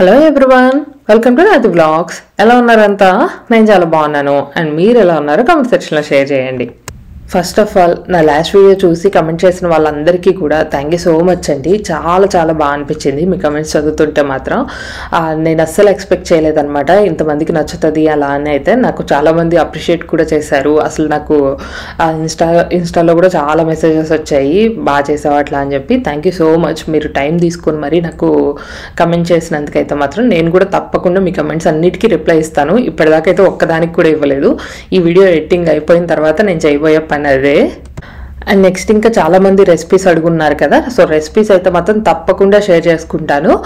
Hello everyone welcome to Rathi blogs ఎలా ఉన్నారంతా? నేను చాలా బాగున్నాను. అండ్ మీరు ఎలా ఉన్నారో కామెంట్ సెక్షన్లో షేర్ చేయండి. ఫస్ట్ ఆఫ్ ఆల్ నా లాస్ట్ వీడియో చూసి కమెంట్ చేసిన వాళ్ళందరికీ కూడా థ్యాంక్ యూ సో మచ్ అండి. చాలా చాలా బాగా అనిపించింది మీ కమెంట్స్ చదువుతుంటే మాత్రం. నేను అస్సలు ఎక్స్పెక్ట్ చేయలేదన్నమాట. ఇంతమందికి నచ్చుతుంది అలా అని అయితే నాకు చాలామంది అప్రిషియేట్ కూడా చేశారు. అసలు నాకు ఇన్స్టా ఇన్స్టాలో కూడా చాలా మెసేజెస్ వచ్చాయి. బాగా చేసావు అట్లా అని చెప్పి. థ్యాంక్ యూ సో మచ్ మీరు టైం తీసుకొని మరి నాకు కమెంట్ చేసినందుకైతే మాత్రం నేను కూడా తప్పకుండా మీ కమెంట్స్ అన్నిటికీ రిప్లై ఇస్తాను. ఇప్పటిదాకైతే అయితే ఒక్కదానికి కూడా ఇవ్వలేదు. ఈ వీడియో ఎడిటింగ్ అయిపోయిన తర్వాత నేను చేయబోయే పని అదే అండ్ నెక్స్ట్ ఇంకా చాలామంది రెసిపీస్ అడుగున్నారు కదా. సో రెసిపీస్ అయితే మాత్రం తప్పకుండా షేర్ చేసుకుంటాను.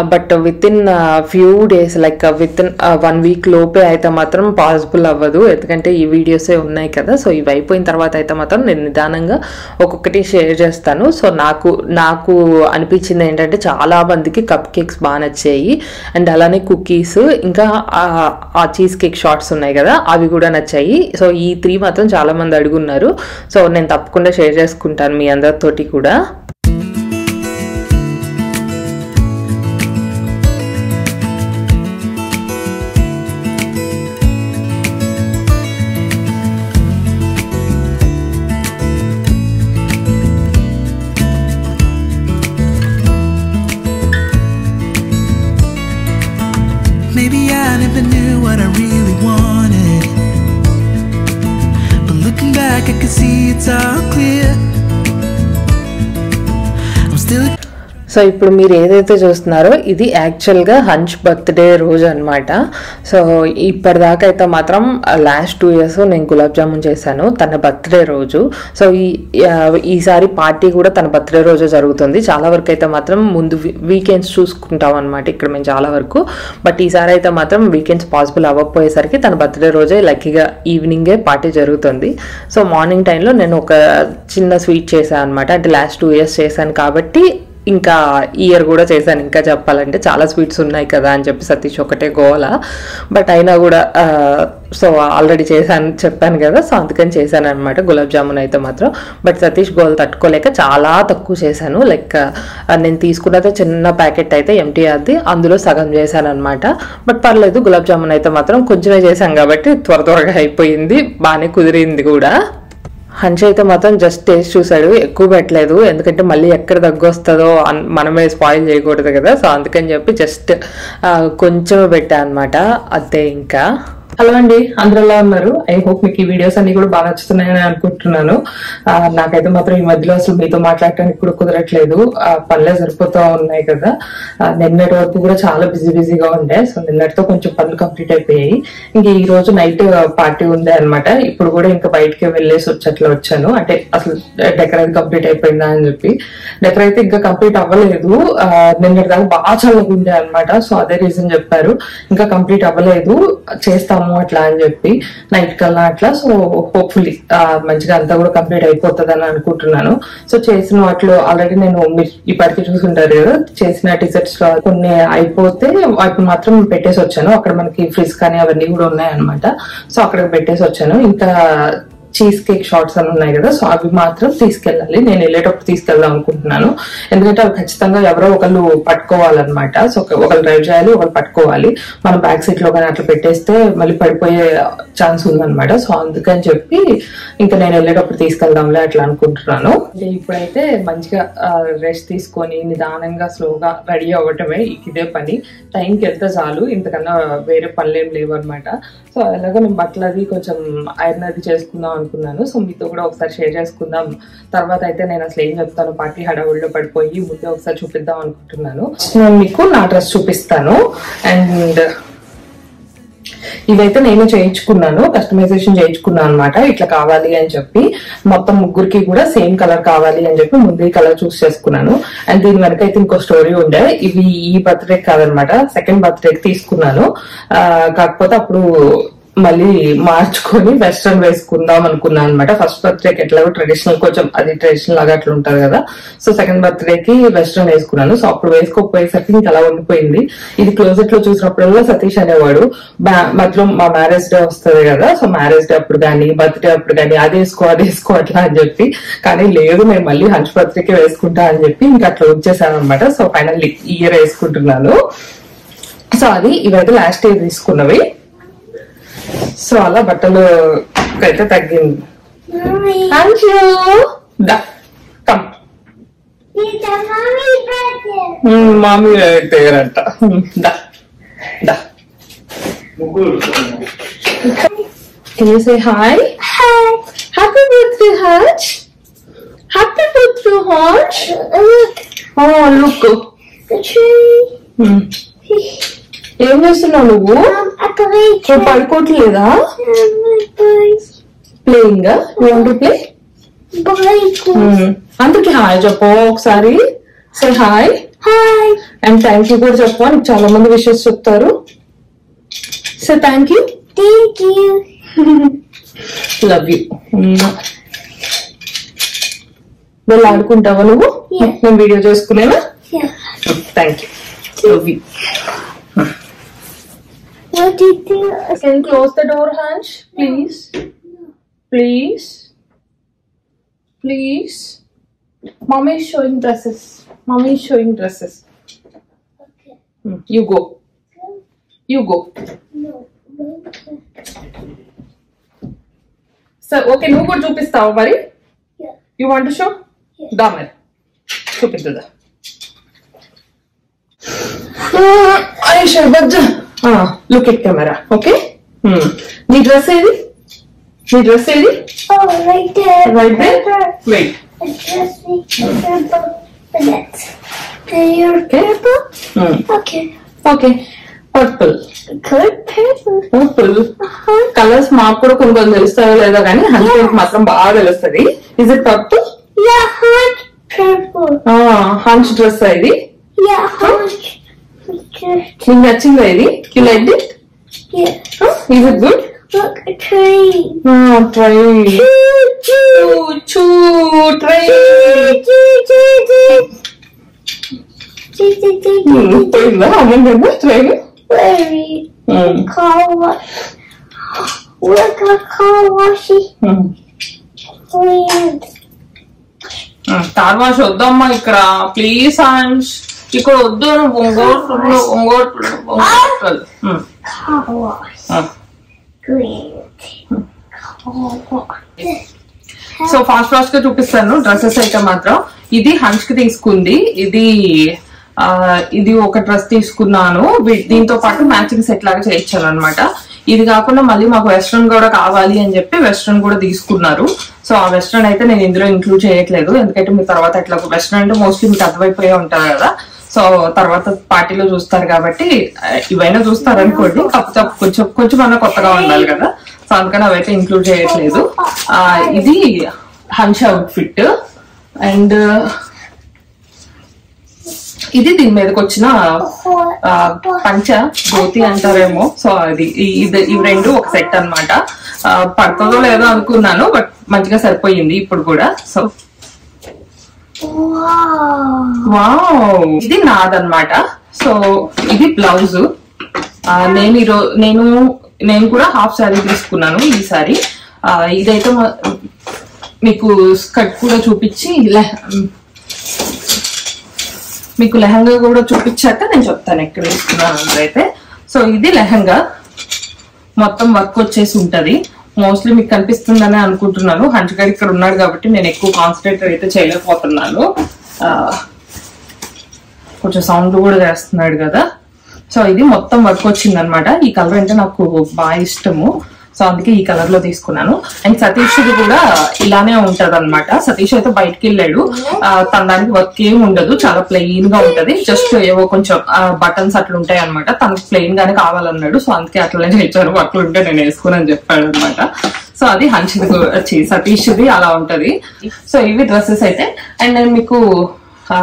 But within few days like within one week లోపే అయితే మాత్రం పాసిబుల్ అవ్వదు. ఎందుకంటే ఈ వీడియోసే ఉన్నాయి కదా. సో ఇవి అయిపోయిన తర్వాత అయితే మాత్రం నేను నిదానంగా ఒక్కొక్కటి షేర్ చేస్తాను. సో నాకు నాకు అనిపించింది ఏంటంటే చాలా మందికి కప్ కేక్స్ బాగా నచ్చాయి. అండ్ అలానే కుకీస్ ఇంకా ఆ- చీజ్ కేక్ షార్ట్స్ ఉన్నాయి కదా. అవి కూడా నచ్చాయి. సో ఈ త్రీ మాత్రం చాలా మంది అడుగున్నారు. సో నేను తప్పకుండా షేర్ చేసుకుంటాను మీ అందరితోటి కూడా. Maybe సో ఇప్పుడు మీరు ఏదైతే చూస్తున్నారో ఇది యాక్చువల్గా హంచ్ బర్త్డే రోజు అనమాట సో ఇప్పటిదాకా అయితే మాత్రం లాస్ట్ టూ ఇయర్స్ నేను గులాబ్ జామున్ చేశాను తన బర్త్డే రోజు. సో ఈ ఈసారి పార్టీ కూడా తన బర్త్డే రోజు జరుగుతుంది. చాలా వరకు అయితే మాత్రం ముందు వీకెండ్స్ చూసుకుంటాం అనమాట ఇక్కడ మేము చాలా వరకు. బట్ ఈసారి అయితే మాత్రం వీకెండ్స్ పాసిబుల్ అవ్వకపోయేసరికి తన బర్త్డే రోజే లక్కీగా ఈవినింగే పార్టీ జరుగుతుంది. సో మార్నింగ్ టైంలో నేను ఒక చిన్న స్వీట్ చేశాను అనమాట అంటే లాస్ట్ టూ ఇయర్స్ చేశాను కాబట్టి ఇంకా ఇయర్ కూడా చేశాను. ఇంకా చెప్పాలంటే చాలా స్వీట్స్ ఉన్నాయి కదా అని చెప్పి సతీష్ ఒకటే గోల. బట్ అయినా కూడా సో ఆల్రెడీ చేశాను చెప్పాను కదా సో అందుకని చేశాను అనమాట గులాబ్ జామున్ అయితే మాత్రం. బట్ సతీష్ గోల్ తట్టుకోలేక చాలా తక్కువ చేశాను. లైక్ నేను తీసుకున్నదే చిన్న ప్యాకెట్ అయితే ఎంటీఆర్ది అందులో సగం చేశాను అనమాట బట్ పర్లేదు గులాబ్ జామున్ అయితే మాత్రం కొంచెమే చేశాను కాబట్టి త్వర త్వరగా అయిపోయింది. బాగానే కుదిరింది కూడా. హంచ్ అయితే మాత్రం జస్ట్ టేస్ట్ చూశాడు. ఎక్కువ పెట్టలేదు. ఎందుకంటే మళ్ళీ ఎక్కడ దగ్గు వస్తుందో మనమే స్పాయిల్ చేయకూడదు కదా. సో అందుకని చెప్పి జస్ట్ కొంచెం పెట్టా అనమాట అంతే ఇంకా. హలో అండి అందరూ ఎలా ఉన్నారు? ఐ హోప్ మీకు ఈ వీడియోస్ అన్ని కూడా బాగా నచ్చుతున్నాయని అనుకుంటున్నాను. నాకైతే మాత్రం ఈ మధ్యలో అసలు మీతో మాట్లాడటానికి కూడా కుదరట్లేదు. పనులే సరిపోతూ ఉన్నాయి కదా. నిన్నటి వరకు కూడా చాలా బిజీ బిజీగా ఉండే. సో నిన్నటితో కొంచెం పనులు కంప్లీట్ అయిపోయాయి. ఇంక ఈ రోజు నైట్ పార్టీ ఉంది అనమాట ఇప్పుడు కూడా ఇంకా బయటకి వెళ్ళేసి వచ్చేట్లా వచ్చాను. అంటే అసలు డెకర్ అయితే కంప్లీట్ అయిపోయిందా అని చెప్పి. డెకర్ అయితే ఇంకా కంప్లీట్ అవ్వలేదు. నిన్నటి దాకా బాగా చల్లగా ఉండే అనమాట సో అదే రీజన్ చెప్పారు. ఇంకా కంప్లీట్ అవ్వలేదు. చేస్తాము అట్లా అని చెప్పి నైట్ కల్లా అట్లా. సో హోప్ఫుల్లీ మంచిగా అంతా కూడా కంప్లీట్ అయిపోతుంది అని అనుకుంటున్నాను. సో చేసిన వాటిలో ఆల్రెడీ నేను మీరు ఇప్పటికీ చూసుంటారు కదా చేసిన టీషర్ట్స్లో కొన్ని అయిపోతే వాటిని మాత్రం పెట్టేసి వచ్చాను. అక్కడ మనకి ఫ్రిజ్ కానీ అవన్నీ కూడా ఉన్నాయన్నమాట. సో అక్కడ పెట్టేసి వచ్చాను. ఇంకా చీజ్ కేక్ షార్ట్స్ అని ఉన్నాయి కదా సో అవి మాత్రం తీసుకెళ్ళాలి. నేను వెళ్ళేటప్పుడు తీసుకెళ్దాం అనుకుంటున్నాను. ఎందుకంటే అవి ఖచ్చితంగా ఎవరో ఒకళ్ళు పట్టుకోవాలన్నమాట. సో ఒకళ్ళు డ్రైవ్ చేయాలి ఒకళ్ళు పట్టుకోవాలి. మనం బ్యాక్ సీట్లో కానీ అట్లా పెట్టేస్తే మళ్ళీ పడిపోయే ఛాన్స్ ఉందన్నమాట. సో అందుకని చెప్పి ఇంకా నేను వెళ్ళేటప్పుడు తీసుకెళ్దాంలే అట్లా అనుకుంటున్నాను. ఇప్పుడైతే మంచిగా రెస్ట్ తీసుకొని నిదానంగా స్లోగా రెడీ అవ్వటమే ఇదే పని. టైంకి వెళ్తే చాలు? ఇంతకన్నా వేరే పనులు ఏం లేవు అనమాట సో అలాగే నేను బట్టలు అది కొంచెం ఐరన్ అది చేసుకుందాం అనుకున్నాను. సో మీతో కూడా ఒకసారి షేర్ చేసుకుందాం. తర్వాత అయితే నేను అసలు ఏం చెప్తాను పార్టీ హడావుడిలో పడిపోయి ముందే ఒకసారి చూపిద్దాం అనుకుంటున్నాను. నేను మీకు నా డ్రెస్ చూపిస్తాను. అండ్ ఇవైతే నేను చేయించుకున్నాను. కస్టమైజేషన్ చేయించుకున్నాను అనమాట ఇట్లా కావాలి అని చెప్పి. మొత్తం ముగ్గురికి కూడా సేమ్ కలర్ కావాలి అని చెప్పి ముందే కలర్ చూస్ చేసుకున్నాను. అండ్ దీని వెనక అయితే ఇంకో స్టోరీ ఉండే. ఇవి ఈ బర్త్డే కాదనమాట సెకండ్ బర్త్డేకి తీసుకున్నాను. కాకపోతే అప్పుడు మళ్ళీ మార్చుకొని వెస్ట్రన్ వేసుకుందాం అనుకున్నాను అనమాట ఫస్ట్ బర్త్డేకి ఎట్లాగో ట్రెడిషనల్ కొంచెం అది ట్రెడిషనల్ లాగా అట్లా ఉంటుంది కదా. సో సెకండ్ బర్త్డేకి వెస్ట్రన్ వేసుకున్నాను. సో అప్పుడు వేసుకోకపోయేసరికి ఇంకా అలా ఉండిపోయింది. ఇది క్లోజెట్లో చూసినప్పుడల్లా సతీష్ అనేవాడు మాత్రం మధ్యలో మా మ్యారేజ్ డే వస్తుంది కదా. సో మ్యారేజ్ డే అప్పుడు కానీ బర్త్డే అప్పుడు కానీ అది వేసుకో అది వేసుకో అట్లా అని చెప్పి. కానీ లేదు నేను మళ్ళీ హంచ్ బర్త్డేకి వేసుకుంటా అని చెప్పి ఇంకా అట్లా వచ్చేసాను అనమాట సో ఫైనల్ ఇయర్ వేసుకుంటున్నాను. సో అది ఇవైతే లాస్ట్ ఇయర్ తీసుకున్నవి. సో అలా బట్టలు అయితే తగ్గింది. మామీ పేరంట దా దా Can you say hi? Hi. Happy Hmm. ఏం చేస్తున్నావు నువ్వు నువ్వు. పడుకోవట్లేదా. Playing to play Boys. అందరికి హాయ్ చెప్పు ఒకసారి say hi Hi. And thank you కూడా చెప్పు నీకు చాలా మంది విషెస్ చెప్తారు so thank you Thank you. Love you వెళ్ళి ఆడుకుంటావా నువ్వు. నేను video Yeah. Thank you love you What did you do? Can you close the door, Hansh? Please. Please. Please. Mommy is showing dresses. Mommy is showing dresses. Okay. Hmm, You go. You go. No. So, okay, నువ్వు కూడా చూపిస్తావా మరి Yeah. You want to show Yeah. దా మరి చూపిద్దా Aisha Bajja look at camera okay మీ dress ఏది? నీ dress ఏది? Colours hmm. మాకు కూడా కొన్ని కొన్ని తెలుస్తాయో లేదో కానీ హండ్రెడ్ మాత్రం బాగా తెలుస్తుంది. ఇజ్ ఇట్ పర్పుల్ హంచ్ డ్రెస్ ఇది? నీకు నచ్చిందా ఇది you like yeah. Is it good Look, a tree. Try Choo, choo. చూ. పోయిందా train a car washy land. Car wash వద్దమ్మా ఇక్కడ ప్లీజ్ హంచ్ ఇక్కడ వద్దు నువ్వు ఒంగోటు ఒంగోటు ఒంగోటు Car wash. Green. Car wash. So fast ఫాస్ట్గా చూపిస్తాను డ్రెస్సెస్ అయితే మాత్రం. ఇది హంచ్కి తీసుకుంది. ఇది ఇది ఒక డ్రెస్ తీసుకున్నాను. దీంతో పాటు మ్యాచింగ్ సెట్ లాగా చేయించాను అనమాట ఇది కాకుండా మళ్ళీ మాకు వెస్ట్రన్ కూడా కావాలి అని చెప్పి వెస్ట్రన్ కూడా తీసుకున్నారు. సో ఆ వెస్ట్రన్ అయితే నేను ఇందులో ఇంక్లూడ్ చేయట్లేదు. ఎందుకంటే మీ తర్వాత ఎట్లా వెస్ట్రన్ అంటే మోస్ట్లీ మీకు అర్థమైపోయే ఉంటారు కదా. సో తర్వాత పార్టీలో చూస్తారు కాబట్టి ఇవైనా చూస్తారు అనుకోండి. కాకపోతే కొంచెం కొంచెం అన్న కొత్తగా ఉండాలి కదా. సో అందుకని అవైతే ఇంక్లూడ్ చేయట్లేదు. ఇది హంచ్ అవుట్ఫిట్ అండ్ ఇది దీని మీదకి వచ్చిన పంచ గోతి అంటారేమో. సో అది ఇది ఇవి రెండు ఒక సెట్ అనమాట పడుతుందో లేదో అనుకున్నాను బట్ మంచిగా సరిపోయింది ఇప్పుడు కూడా. So wow! ఇది నాదన్నమాట. సో ఇది బ్లౌజ్. నేను ఈరో నేను నేను కూడా హాఫ్ శారీ తీసుకున్నాను ఈ సారీ ఇదైతే మీకు స్కర్ట్ కూడా చూపించి లెహ- మీకు లెహంగా కూడా చూపించాక నేను చెప్తాను ఎక్కడ తీసుకున్నాను అయితే సో ఇది లెహంగా. మొత్తం వర్క్ వచ్చేసి ఉంటది. మోస్ట్లీ మీకు కనిపిస్తుందని అనుకుంటున్నాను. హంచ్ ఇక్కడ ఉన్నాడు కాబట్టి నేను ఎక్కువ కాన్సన్ట్రేట్ అయితే చేయలేకపోతున్నాను. కొంచెం సౌండ్ కూడా చేస్తున్నాడు కదా. సో ఇది మొత్తం వర్క్ వచ్చింది అనమాట ఈ కలర్ అంటే నాకు బాగా ఇష్టము. సో అందుకే ఈ కలర్లో తీసుకున్నాను. అండ్ సతీష్ కూడా ఇలానే ఉంటది అనమాట సతీష్ అయితే బయటకు వెళ్ళాడు. తన దానికి వర్క్ ఏం ఉండదు. చాలా ప్లెయిన్గా ఉంటది. జస్ట్ ఏవో కొంచెం బటన్స్ అట్లా ఉంటాయి అనమాట తనకు ప్లెయిన్ గానే కావాలన్నాడు. సో అందుకే అట్లనే చేయించారు వర్క్లు ఉంటే నేను వేసుకుని అని చెప్పాడు అనమాట సో అది హంచిది వచ్చి సతీష్ది అలా ఉంటది. సో ఇవి డ్రెస్సెస్ అయితే. అండ్ నేను మీకు ఆ,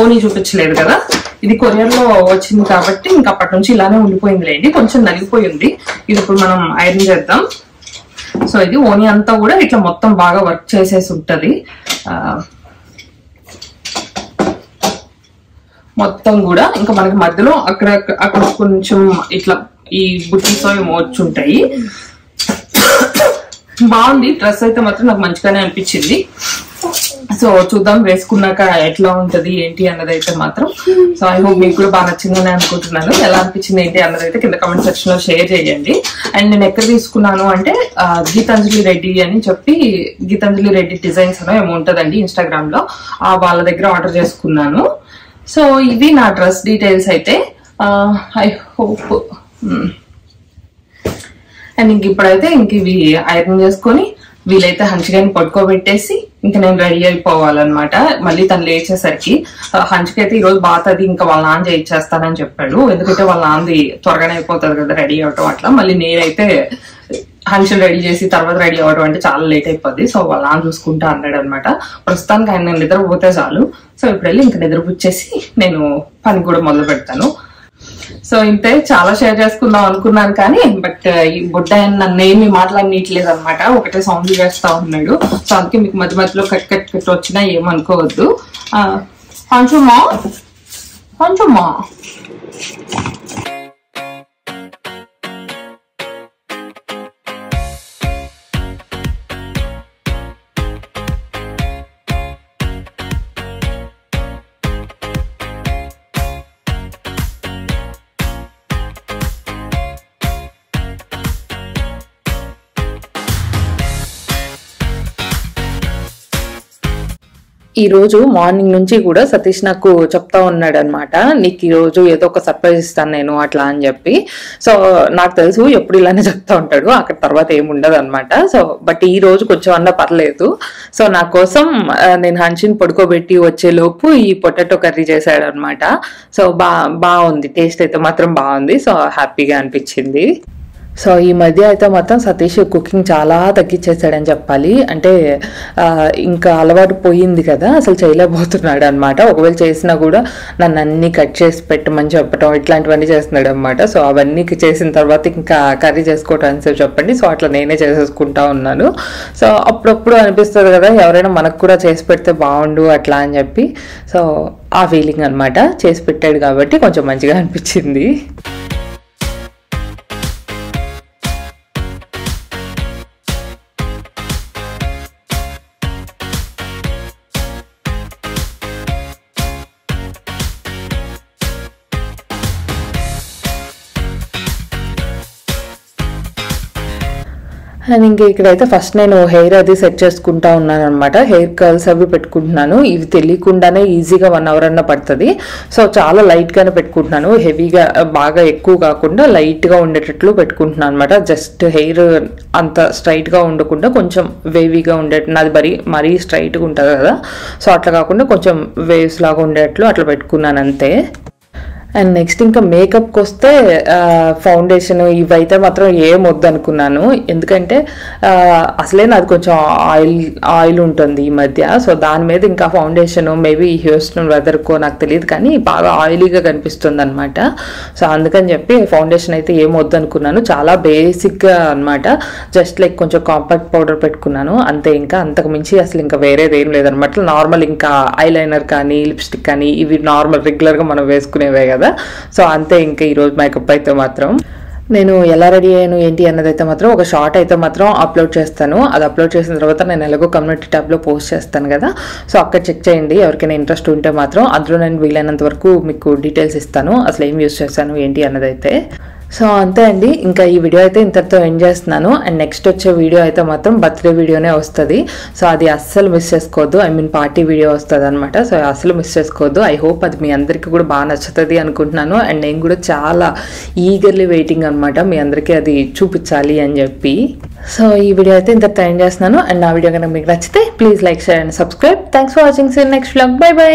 ఓనీ చూపించలేదు కదా? ఇది కొరియర్లో వచ్చింది కాబట్టి ఇంకా అప్పటి నుంచి ఇలానే ఉండిపోయింది లేండి కొంచెం నలిగిపోయింది. ఇది ఇప్పుడు మనం ఐరన్ చేద్దాం. సో ఇది ఓనీ అంతా కూడా ఇట్లా మొత్తం బాగా వర్క్ చేసేసి ఉంటుంది. మొత్తం కూడా ఇంకా మనకి మధ్యలో అక్కడ అక్కడ కొంచెం ఇట్లా ఈ బుట్టితో ఏమో ఉంటాయి. బాగుంది. డ్రెస్ అయితే మాత్రం నాకు మంచిగానే అనిపించింది. సో చూద్దాం వేసుకున్నాక ఎట్లా ఉంటది ఏంటి అన్నది అయితే మాత్రం. సో ఐ హోప్ మీకు కూడా బాగా నచ్చిందని అనుకుంటున్నాను. ఎలా అనిపించింది ఏంటి అన్నది అయితే కింద కమెంట్ సెక్షన్లో షేర్ చేయండి. అండ్ నేను ఎక్కడ తీసుకున్నాను అంటే గీతాంజలి రెడ్డి అని చెప్పి గీతాంజలి రెడ్డి డిజైన్స్ అనో ఏమో ఉంటదండి ఇన్స్టాగ్రామ్లో. ఆ వాళ్ళ దగ్గర ఆర్డర్ చేసుకున్నాను. సో ఇది నా డ్రెస్ డీటెయిల్స్ అయితే ఐ హోప్ అండ్ ఇంక ఇప్పుడైతే ఇంక ఇవి ఐరన్ చేసుకొని వీలైతే హంచుగాని పట్టుకోబెట్టేసి ఇంకా నేను రెడీ అయిపోవాలన్నమాట. మళ్ళీ తను లేచేసరికి ఆ, హంచుకైతే ఈరోజు బాత్ అది ఇంకా వాళ్ళ నాన్న చేయించేస్తానని చెప్పాడు. ఎందుకంటే వాళ్ళ నాన్నది త్వరగానే అయిపోతుంది కదా రెడీ అవటం అట్లా. మళ్ళీ నేనైతే హంచులు రెడీ చేసి తర్వాత రెడీ అవ్వడం అంటే చాలా లేట్ అయిపోద్ది. సో వాళ్ళ నాన్న చూసుకుంటా అన్నాడు అనమాట ప్రస్తుతానికి ఆయన నేను నిద్రపోతే చాలు. సో ఇప్పుడు వెళ్ళి ఇంకా నిద్రపుచ్చేసి నేను పని కూడా మొదలు పెడతాను సో ఇంతే చాలా షేర్ చేసుకుందాం అనుకున్నాను కానీ బట్ uh, ఈ బుడ్డ ఆయన నన్ను ఏమి మాట్లాడనీయట్లేదు అనమాట ఒకటే సౌండ్ చేస్తా ఉన్నాడు. సో అందుకే మీకు మధ్య మధ్యలో కట్ కట్ కట్ వచ్చినా ఏమనుకోవద్దు. ఆ, కొంచెమా కొంచెమా ఈ రోజు మార్నింగ్ నుంచి కూడా సతీష్ నాకు చెప్తా ఉన్నాడు అనమాట నీకు ఈరోజు ఏదో ఒక సర్ప్రైజ్ ఇస్తాను నేను అట్లా అని చెప్పి. సో నాకు తెలుసు ఎప్పుడు ఇలానే చెప్తా ఉంటాడు. అక్కడ తర్వాత ఏముండదు అనమాట సో బట్ ఈ రోజు కొంచెం అన్నా పర్లేదు. సో నా కోసం నేను హన్షిని పడుకోబెట్టి వచ్చేలోపు ఈ పొటాటో కర్రీ చేశాడు అనమాట సో బా బాగుంది. టేస్ట్ అయితే మాత్రం బాగుంది. సో హ్యాపీగా అనిపించింది. సో ఈ మధ్య అయితే మాత్రం సతీష్ కుకింగ్ చాలా తగ్గించేసాడని చెప్పాలి. అంటే ఇంకా అలవాటు పోయింది కదా అసలు చేయలేకపోతున్నాడు అనమాట ఒకవేళ చేసినా కూడా నన్ను అన్ని కట్ చేసి పెట్టమని చెప్పడం ఇట్లాంటివన్నీ చేస్తున్నాడు అనమాట సో అవన్నీ చేసిన తర్వాత ఇంకా కర్రీ చేసుకోవటం అని చెప్పి చెప్పండి. సో అట్లా నేనే చేసేసుకుంటా ఉన్నాను. సో అప్పుడప్పుడు అనిపిస్తుంది కదా ఎవరైనా మనకు కూడా చేసి పెడితే బాగుండు అట్లా అని చెప్పి. సో ఆ ఫీలింగ్ అనమాట చేసి పెట్టాడు కాబట్టి కొంచెం మంచిగా అనిపించింది. అండ్ ఇంక ఇక్కడైతే ఫస్ట్ నేను హెయిర్ అది సెట్ చేసుకుంటా ఉన్నాను అనమాట హెయిర్ కర్ల్స్ అవి పెట్టుకుంటున్నాను. ఇవి తెలియకుండానే ఈజీగా వన్ అవర్ అన్న పడుతుంది. సో చాలా లైట్గానే పెట్టుకుంటున్నాను. హెవీగా బాగా ఎక్కువ కాకుండా లైట్గా ఉండేటట్లు పెట్టుకుంటున్నాను అనమాట జస్ట్ హెయిర్ అంత స్ట్రైట్గా ఉండకుండా కొంచెం వేవీగా ఉండేట్టు నాది మరీ మరీ స్ట్రైట్గా ఉంటుంది కదా. సో అట్లా కాకుండా కొంచెం వేవ్స్ లాగా ఉండేట్లు అట్లా పెట్టుకున్నాను అంతే. అండ్ నెక్స్ట్ ఇంకా మేకప్కి వస్తే ఫౌండేషన్ ఇవైతే మాత్రం ఏం వద్దనుకున్నాను. ఎందుకంటే అసలే నాది కొంచెం ఆయిల్ ఆయిల్ ఉంటుంది ఈ మధ్య. సో దాని మీద ఇంకా ఫౌండేషన్ మేబీ హ్యూస్టన్ వెదర్కో నాకు తెలియదు కానీ బాగా ఆయిలీగా కనిపిస్తుంది అనమాట సో అందుకని చెప్పి ఫౌండేషన్ అయితే ఏం వద్దనుకున్నాను. చాలా బేసిక్గా అనమాట జస్ట్ లైక్ కొంచెం కాంపాక్ట్ పౌడర్ పెట్టుకున్నాను. అంతే ఇంకా అంతకు మించి అసలు ఇంకా వేరేది ఏం లేదనమాట నార్మల్ ఇంకా ఐలైనర్ కానీ లిప్స్టిక్ కానీ ఇవి నార్మల్ రెగ్యులర్గా మనం వేసుకునేవే కదా. సో అంతే ఇంకా ఈరోజు మేకప్ అయితే మాత్రం. నేను ఎలా రెడీ అయ్యాను ఏంటి అన్నది అయితే మాత్రం ఒక షార్ట్ అయితే మాత్రం అప్లోడ్ చేస్తాను. అది అప్లోడ్ చేసిన తర్వాత నేను ఎలాగో కమ్యూనిటీ ట్యాబ్లో పోస్ట్ చేస్తాను కదా. సో అక్కడ చెక్ చేయండి. ఎవరికైనా ఇంట్రెస్ట్ ఉంటే మాత్రం అందులో నేను వీలైనంత వరకు మీకు డీటెయిల్స్ ఇస్తాను. అసలు ఏం యూస్ చేశాను ఏంటి అన్నది అయితే సో అంతే అండి. ఇంకా ఈ వీడియో అయితే ఇంతటితో ఎండ్ చేస్తున్నాను. అండ్ నెక్స్ట్ వచ్చే వీడియో అయితే మాత్రం బర్త్డే వీడియోనే వస్తుంది. సో అది అస్సలు మిస్ చేసుకోవద్దు. ఐ మీన్ పార్టీ వీడియో వస్తుంది అనమాట సో అస్సలు మిస్ చేసుకోవద్దు. ఐ హోప్ అది మీ అందరికీ కూడా బాగా నచ్చుతుంది అనుకుంటున్నాను. అండ్ నేను కూడా చాలా ఈగర్లీ వెయిటింగ్ అనమాట మీ అందరికీ అది చూపించాలి అని చెప్పి. సో ఈ వీడియో అయితే ఇంతటితో ఎండ్ చేస్తున్నాను. అండ్ నా వీడియో కనుక మీకు నచ్చితే please like share and subscribe. Thanks for watching. See next blog bye bye.